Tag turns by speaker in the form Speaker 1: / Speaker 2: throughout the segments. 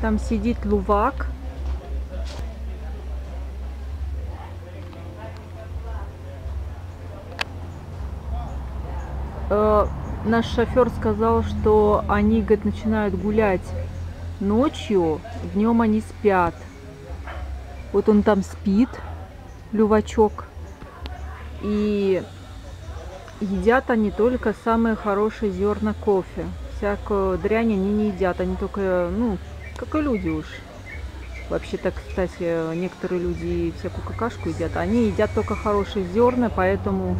Speaker 1: Там сидит лувак. Э, наш шофер сказал, что они, говорит, начинают гулять ночью, днем они спят. Вот он там спит, лювачок. И едят они только самые хорошие зерна кофе. Всякую дрянь они не едят, они только, ну, как и люди уж. Вообще-то, кстати, некоторые люди всякую какашку едят, они едят только хорошие зерна, поэтому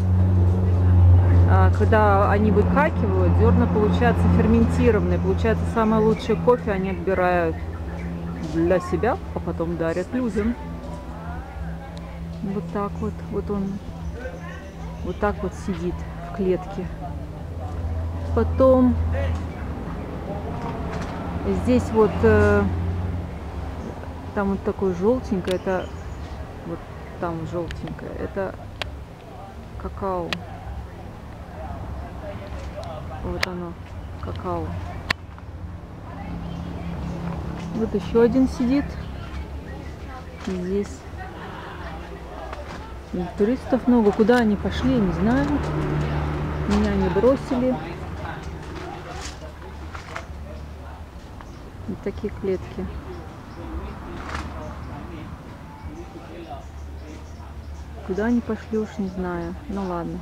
Speaker 1: а, когда они выкакивают, зерна получаются ферментированные, получается самое лучшее кофе они отбирают для себя, а потом дарят людям. Вот так вот, вот он вот так вот сидит в клетке. Потом здесь вот э, там вот такой желтенькое, это вот там желтенькое, это какао. Вот оно, какао. Вот еще один сидит. Здесь туристов много. Куда они пошли, не знаю. Меня не бросили. Вот такие клетки. Куда они пошли, уж не знаю. Ну ладно.